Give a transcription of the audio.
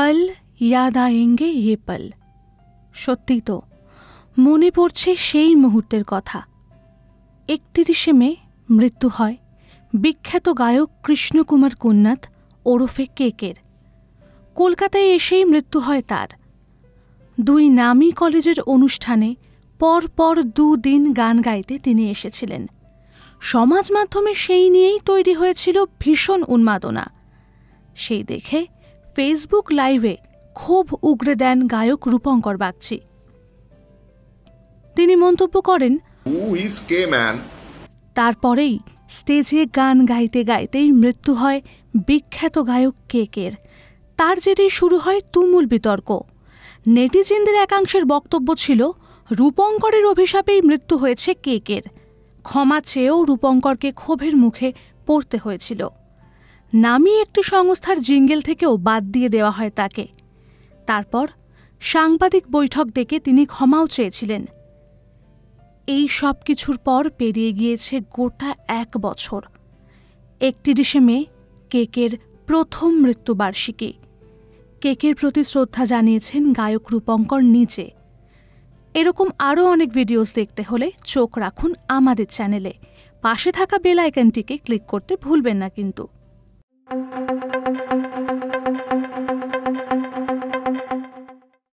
পল ইয়াদ আয়েঙ্গে ইয়ে পল সত্যি তো মনে পড়ছে সেই মুহূর্তের কথা একতিরিশে মে মৃত্যু হয় বিখ্যাত গায়ক কৃষ্ণকুমার কুন্নাথ ওরফে কেকের কলকাতায় এসেই মৃত্যু হয় তার দুই নামী কলেজের অনুষ্ঠানে পর পর দুদিন গান গাইতে তিনি এসেছিলেন। সমাজ মাধ্যমে সেই নিয়েই তৈরি হয়েছিল ভীষণ উন্মাদনা। সেই দেখে ফেসবুক লাইভে ক্ষোভ উগরে দেন গায়ক রূপঙ্কর বাগচি। তিনি মন্তব্য করেন? তারপরেই স্টেজে গান গাইতে গাইতেই মৃত্যু হয় বিখ্যাত গায়ক কেকের। তার জেরেই শুরু হয় তুমুল বিতর্ক। নেটিজেনদের একাংশের বক্তব্য ছিল রূপঙ্করের অভিশাপেই মৃত্যু হয়েছে কেকের। ক্ষমা চেয়েও রূপঙ্করকে ক্ষোভের মুখে পড়তে হয়েছিল। নামি একটি সংস্থার জিঙ্গেল থেকেও বাদ দিয়ে দেওয়া হয় তাকে। তারপর সাংবাদিক বৈঠক ডেকে তিনি ক্ষমাও চেয়েছিলেন। এই সব কিছুর পর পেরিয়ে গিয়েছে গোটা এক বছর। একত্রিশে মে, কেকের প্রথম মৃত্যুবার্ষিকী। কেকের প্রতি শ্রদ্ধা জানিয়েছেন গায়ক রূপঙ্কর নিজে। এরকম আরও অনেক ভিডিওস দেখতে হলে চোখ রাখুন আমাদের চ্যানেলে। পাশে থাকা বেল আইকনটিকে ক্লিক করতে ভুলবেন না কিন্তু।